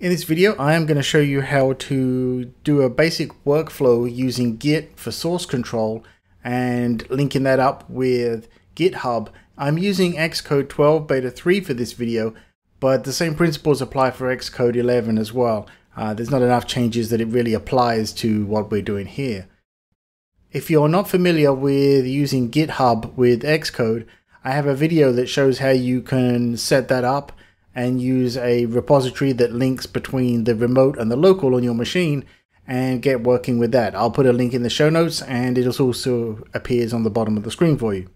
In this video, I am going to show you how to do a basic workflow using Git for source control and linking that up with GitHub. I'm using Xcode 12 Beta 3 for this video, but the same principles apply for Xcode 11 as well. Uh, there's not enough changes that it really applies to what we're doing here. If you're not familiar with using GitHub with Xcode, I have a video that shows how you can set that up and use a repository that links between the remote and the local on your machine and get working with that. I'll put a link in the show notes and it also appears on the bottom of the screen for you.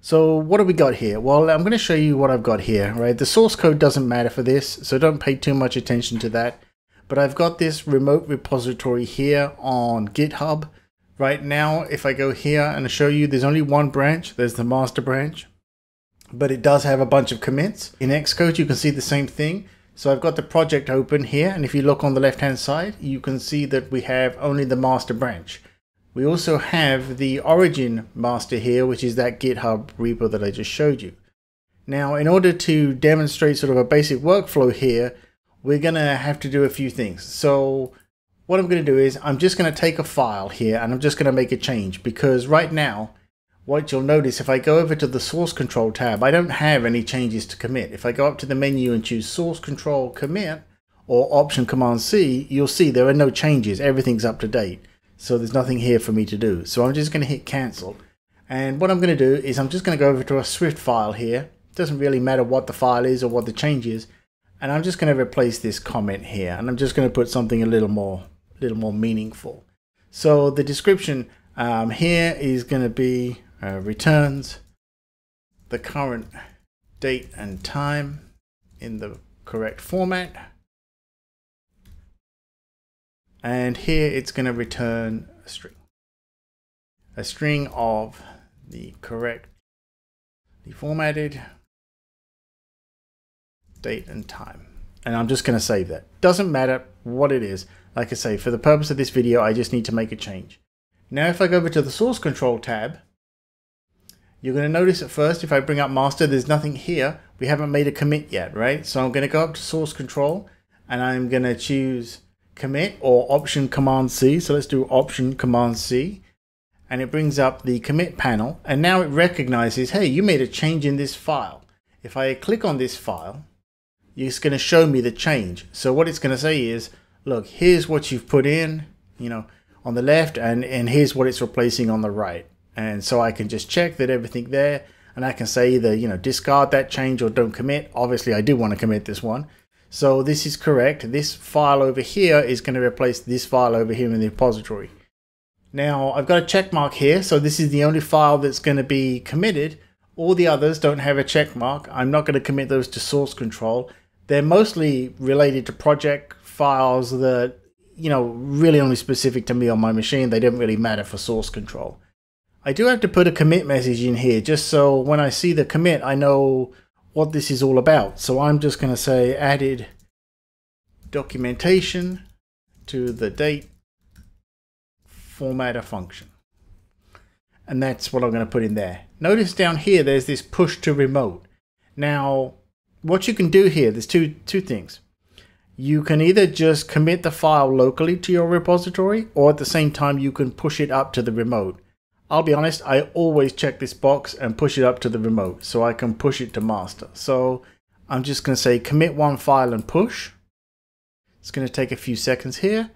So what have we got here? Well, I'm going to show you what I've got here, right? The source code doesn't matter for this, so don't pay too much attention to that. But I've got this remote repository here on GitHub. Right now, if I go here and show you, there's only one branch. There's the master branch but it does have a bunch of commits. In Xcode, you can see the same thing. So I've got the project open here, and if you look on the left-hand side, you can see that we have only the master branch. We also have the origin master here, which is that GitHub repo that I just showed you. Now, in order to demonstrate sort of a basic workflow here, we're going to have to do a few things. So what I'm going to do is I'm just going to take a file here and I'm just going to make a change because right now what you'll notice if I go over to the source control tab, I don't have any changes to commit. If I go up to the menu and choose source control commit or option command C, you'll see there are no changes. Everything's up to date. So there's nothing here for me to do. So I'm just going to hit cancel. And what I'm going to do is I'm just going to go over to a Swift file here. It doesn't really matter what the file is or what the change is. And I'm just going to replace this comment here. And I'm just going to put something a little more, little more meaningful. So the description um, here is going to be uh, returns the current date and time in the correct format. And here it's going to return a string. A string of the correct, the formatted date and time. And I'm just going to save that. Doesn't matter what it is. Like I say, for the purpose of this video, I just need to make a change. Now if I go over to the source control tab, you're going to notice at first, if I bring up master, there's nothing here. We haven't made a commit yet, right? So I'm going to go up to source control and I'm going to choose commit or option command C. So let's do option command C and it brings up the commit panel and now it recognizes, hey, you made a change in this file. If I click on this file, it's going to show me the change. So what it's going to say is, look, here's what you've put in, you know, on the left and, and here's what it's replacing on the right. And so I can just check that everything there and I can say either, you know, discard that change or don't commit. Obviously, I do want to commit this one. So this is correct. This file over here is going to replace this file over here in the repository. Now, I've got a check mark here. So this is the only file that's going to be committed. All the others don't have a check mark. I'm not going to commit those to source control. They're mostly related to project files that, you know, really only specific to me on my machine. They don't really matter for source control. I do have to put a commit message in here just so when I see the commit, I know what this is all about. So I'm just going to say added documentation to the date formatter function. And that's what I'm going to put in there. Notice down here, there's this push to remote. Now, what you can do here, there's two, two things. You can either just commit the file locally to your repository, or at the same time, you can push it up to the remote. I'll be honest, I always check this box and push it up to the remote so I can push it to master. So I'm just going to say commit one file and push. It's going to take a few seconds here.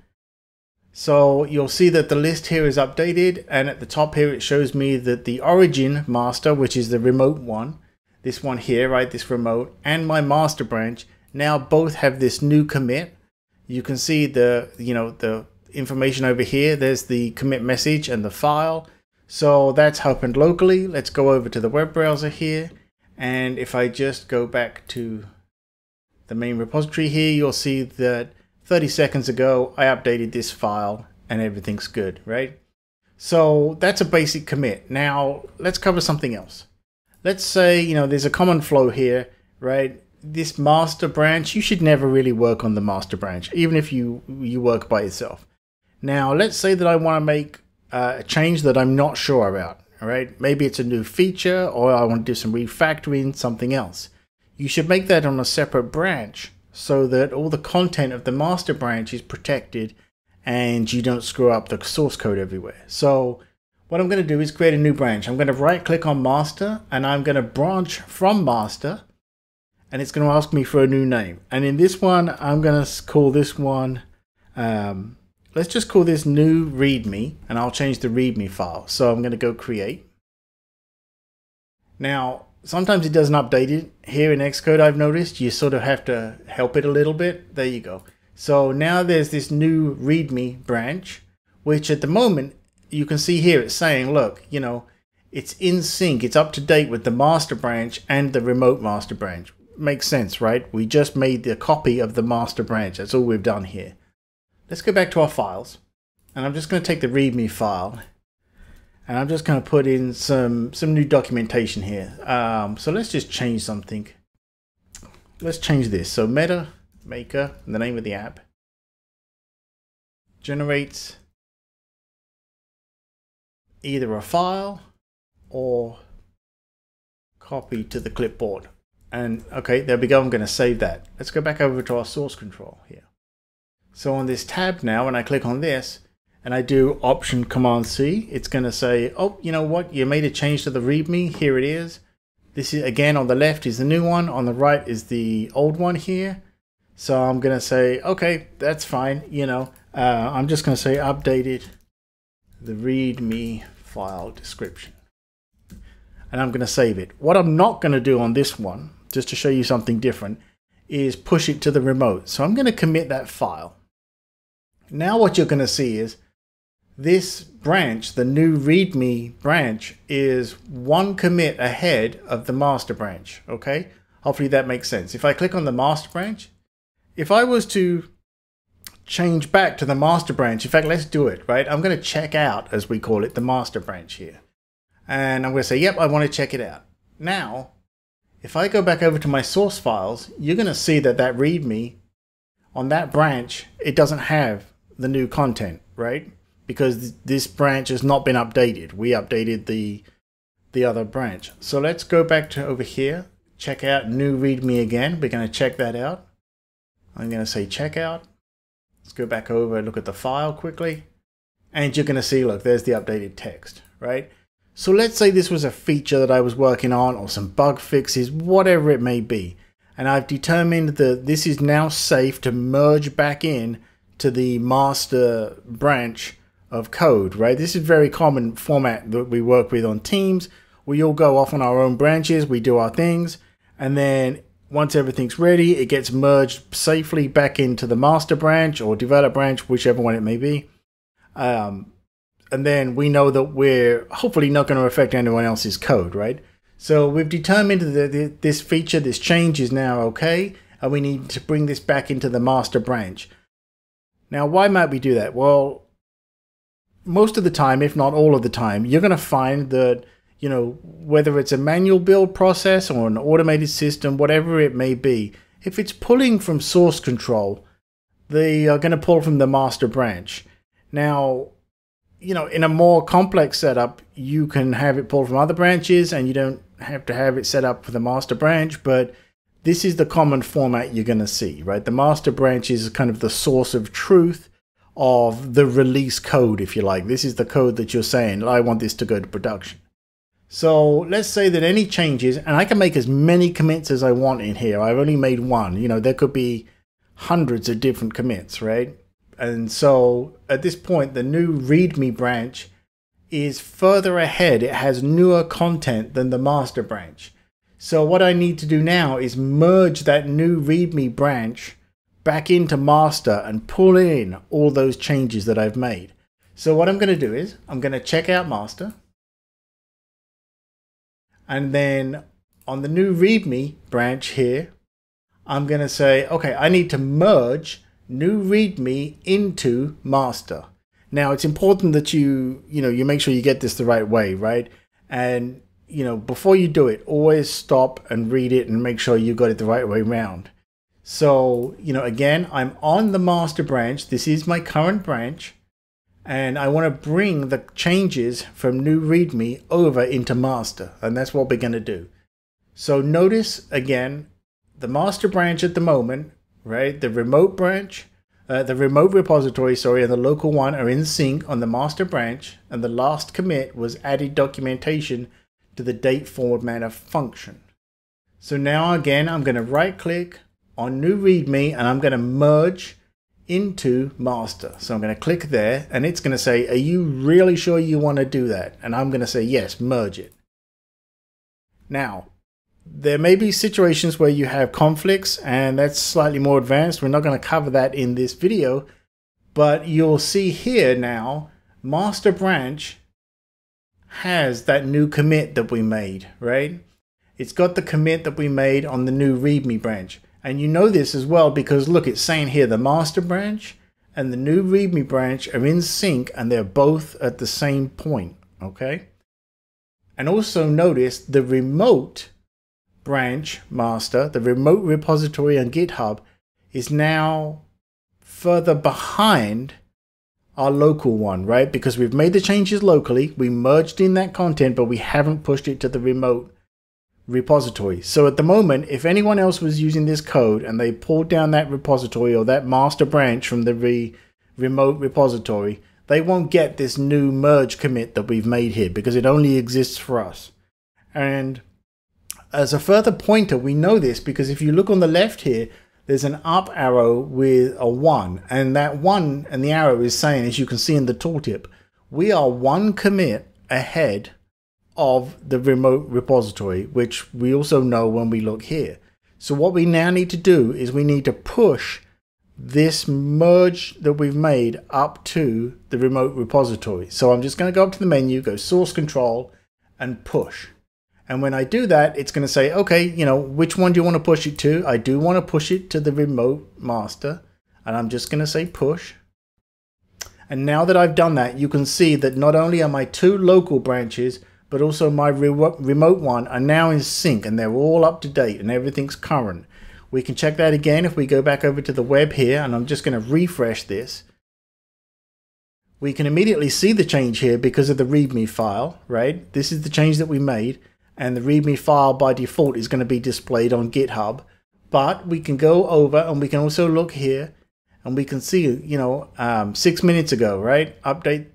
So you'll see that the list here is updated and at the top here it shows me that the origin master, which is the remote one, this one here, right, this remote, and my master branch now both have this new commit. You can see the, you know, the information over here. There's the commit message and the file. So that's happened locally. Let's go over to the web browser here. And if I just go back to the main repository here, you'll see that 30 seconds ago, I updated this file and everything's good, right? So that's a basic commit. Now let's cover something else. Let's say, you know, there's a common flow here, right? This master branch, you should never really work on the master branch, even if you, you work by yourself. Now, let's say that I want to make uh, a change that I'm not sure about. All right, maybe it's a new feature or I want to do some refactoring, something else. You should make that on a separate branch so that all the content of the master branch is protected and you don't screw up the source code everywhere. So what I'm going to do is create a new branch. I'm going to right click on master and I'm going to branch from master and it's going to ask me for a new name. And in this one, I'm going to call this one, um, let's just call this new readme and I'll change the readme file. So I'm going to go create. Now, sometimes it doesn't update it. Here in Xcode, I've noticed you sort of have to help it a little bit. There you go. So now there's this new readme branch, which at the moment you can see here it's saying, look, you know, it's in sync, it's up to date with the master branch and the remote master branch. Makes sense, right? We just made the copy of the master branch. That's all we've done here. Let's go back to our files. And I'm just going to take the readme file and I'm just going to put in some some new documentation here. Um, so let's just change something. Let's change this. So meta maker, the name of the app, generates either a file or copy to the clipboard. And okay, there we go. I'm going to save that. Let's go back over to our source control here. So on this tab now, when I click on this and I do Option Command C, it's going to say, oh, you know what? You made a change to the README. Here it is. This is again on the left is the new one. On the right is the old one here. So I'm going to say, okay, that's fine. You know, uh, I'm just going to say updated the README file description. And I'm going to save it. What I'm not going to do on this one, just to show you something different, is push it to the remote. So I'm going to commit that file. Now what you're going to see is this branch, the new README branch, is one commit ahead of the master branch. Okay, hopefully that makes sense. If I click on the master branch, if I was to change back to the master branch, in fact, let's do it, right? I'm going to check out, as we call it, the master branch here. And I'm going to say, yep, I want to check it out. Now, if I go back over to my source files, you're going to see that that README on that branch, it doesn't have the new content, right? Because this branch has not been updated. We updated the the other branch. So let's go back to over here, check out new readme again. We're going to check that out. I'm going to say checkout. Let's go back over and look at the file quickly. And you're going to see, look, there's the updated text, right? So let's say this was a feature that I was working on or some bug fixes, whatever it may be. And I've determined that this is now safe to merge back in to the master branch of code, right? This is very common format that we work with on teams. We all go off on our own branches, we do our things, and then once everything's ready, it gets merged safely back into the master branch or develop branch, whichever one it may be. Um, and then we know that we're hopefully not going to affect anyone else's code, right? So we've determined that this feature, this change is now okay, and we need to bring this back into the master branch. Now, why might we do that? Well, most of the time, if not all of the time, you're going to find that, you know, whether it's a manual build process or an automated system, whatever it may be, if it's pulling from source control, they are going to pull from the master branch. Now, you know, in a more complex setup, you can have it pull from other branches and you don't have to have it set up for the master branch, but this is the common format you're going to see, right? The master branch is kind of the source of truth of the release code, if you like. This is the code that you're saying, I want this to go to production. So let's say that any changes, and I can make as many commits as I want in here. I've only made one. You know, there could be hundreds of different commits, right? And so at this point, the new README branch is further ahead. It has newer content than the master branch. So what I need to do now is merge that new README branch back into master and pull in all those changes that I've made. So what I'm going to do is I'm going to check out master. And then on the new README branch here, I'm going to say, okay, I need to merge new README into master. Now it's important that you, you know, you make sure you get this the right way, right? And you know, before you do it, always stop and read it and make sure you got it the right way around. So, you know, again, I'm on the master branch. This is my current branch. And I want to bring the changes from new README over into master. And that's what we're going to do. So notice again, the master branch at the moment, right? The remote branch, uh, the remote repository, sorry, and the local one are in sync on the master branch, and the last commit was added documentation to the date formatter function. So now again, I'm going to right click on new readme and I'm going to merge into master. So I'm going to click there and it's going to say, are you really sure you want to do that? And I'm going to say, yes, merge it. Now, there may be situations where you have conflicts and that's slightly more advanced. We're not going to cover that in this video, but you'll see here now, master branch has that new commit that we made, right? It's got the commit that we made on the new readme branch. And you know this as well because look, it's saying here the master branch and the new readme branch are in sync and they're both at the same point, okay? And also notice the remote branch master, the remote repository on GitHub is now further behind our local one, right? Because we've made the changes locally, we merged in that content, but we haven't pushed it to the remote repository. So at the moment, if anyone else was using this code and they pulled down that repository or that master branch from the re remote repository, they won't get this new merge commit that we've made here because it only exists for us. And as a further pointer, we know this because if you look on the left here, there's an up arrow with a 1. And that 1 and the arrow is saying, as you can see in the tooltip, we are one commit ahead of the remote repository, which we also know when we look here. So what we now need to do is we need to push this merge that we've made up to the remote repository. So I'm just going to go up to the menu, go source control and push. And when I do that, it's going to say, okay, you know, which one do you want to push it to? I do want to push it to the remote master. And I'm just going to say push. And now that I've done that, you can see that not only are my two local branches but also my re remote one are now in sync and they're all up to date and everything's current. We can check that again if we go back over to the web here and I'm just going to refresh this. We can immediately see the change here because of the readme file, right? This is the change that we made and the readme file by default is going to be displayed on GitHub. But we can go over and we can also look here and we can see, you know, um, six minutes ago, right? Update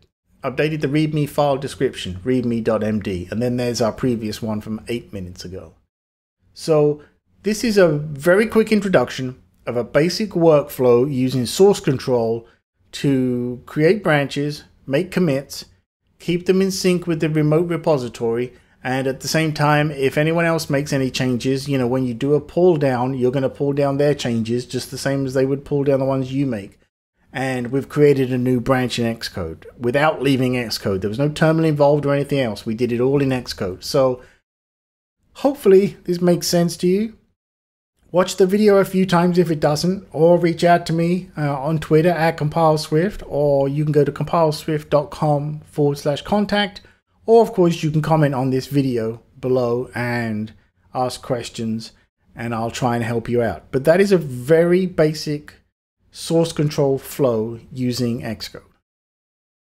updated the README file description, readme.md, and then there's our previous one from eight minutes ago. So this is a very quick introduction of a basic workflow using source control to create branches, make commits, keep them in sync with the remote repository, and at the same time, if anyone else makes any changes, you know, when you do a pull down, you're going to pull down their changes just the same as they would pull down the ones you make and we've created a new branch in Xcode without leaving Xcode. There was no terminal involved or anything else. We did it all in Xcode. So hopefully this makes sense to you. Watch the video a few times if it doesn't, or reach out to me uh, on Twitter at CompileSwift, or you can go to compileswift.com forward slash contact, or of course you can comment on this video below and ask questions, and I'll try and help you out. But that is a very basic source control flow using Xcode.